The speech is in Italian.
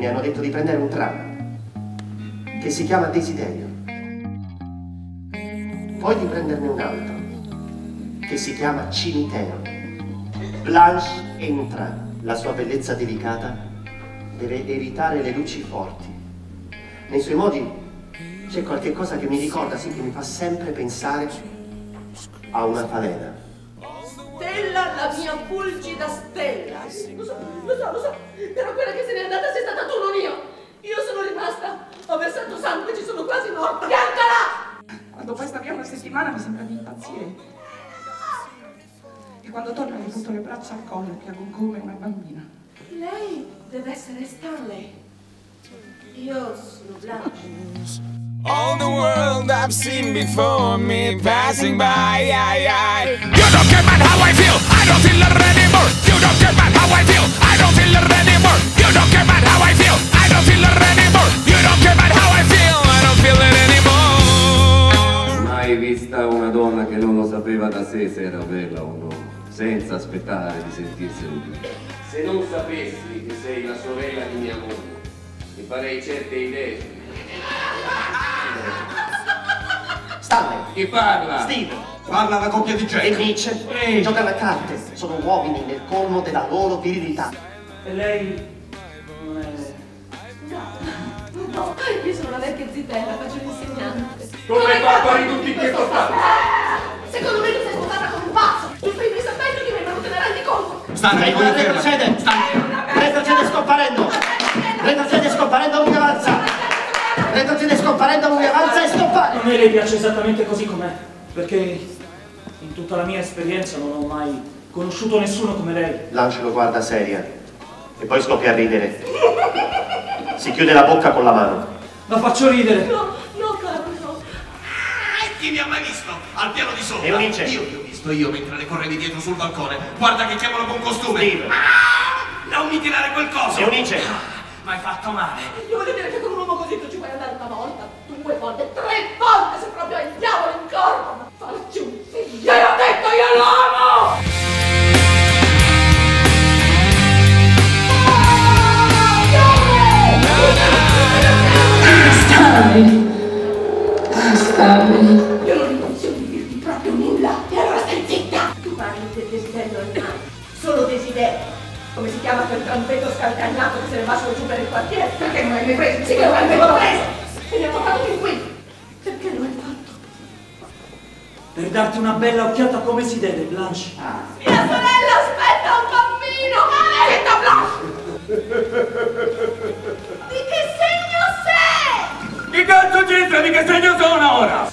mi hanno detto di prendere un tram che si chiama Desiderio. Poi di prenderne un altro che si chiama Cimitero. Blanche entra, la sua bellezza delicata deve evitare le luci forti. Nei suoi modi c'è qualche cosa che mi ricorda, sì, che mi fa sempre pensare a una falena. Stella, la mia fulgida stella. Lo so, lo so, lo so, però quella che se n'è andata sei stata tu, non io. Io sono rimasta, ho versato sangue, ci sono quasi morta. Biancola! Quando poi sta via una settimana mi sembra di impazzire. E quando torna mi butto le braccia al collo e piango come una bambina. Lei deve essere Stanley. Io sono Blanche. All the world I've seen before me passing by. I, I. You don't care about how I feel. I don't feel sapeva da sé se era bella o no, senza aspettare di sentirsi udita. Se non sapessi che sei la sorella di mia moglie, mi farei certe idee. Stanley, Chi parla? Steve Parla la coppia di e Jack. Mitch giocano a carte. Sono uomini nel colmo della loro virilità. E lei non è... No, io sono una vecchia zitella, faccio l'insegnante. Come hai fatto a ridurti in questo stato? Secondo me tu sei sposata con un pazzo. Il primo sapendo di me, ma non te ne rendi conto. Stanley, come ferma? Retrocede! Retrocede scomparendo! Retrocede scomparendo, lui avanza! Retrocede scomparendo, lui avanza e scompare! A me lei piace esattamente così com'è, perché in tutta la mia esperienza non ho mai conosciuto nessuno come lei. Blanche lo guarda seria e poi scoppia a ridere. Si chiude la bocca con la mano. La faccio ridere. No. Chi mi ha mai visto? Al piano di sopra. Eunice. Io ti ho visto io mentre le correvi dietro sul balcone. Guarda che chiamalo con costume. Steve. Ah, non mi tirare quel coso. Eunice! Mi hai fatto male. Io voglio dire che con un uomo così tu ci puoi andare una volta, due volte, tre volte, se proprio hai il diavolo in corpo. Ma farci un figlio, gliel'ho detto, io lo amo! Desiderio. Come si chiama quel trampetto scalcagnato che se ne va solo giù per il quartiere? Perché non l'hai mai preso? Sì che non mai preso! E mi ha portato fin qui! Perché lo hai fatto? Per darti una bella occhiata come si deve, Blanche. Mia sorella aspetta un bambino! Zitta Blanche! Di che segno sei? Che cazzo c'entra? Di che segno sono ora?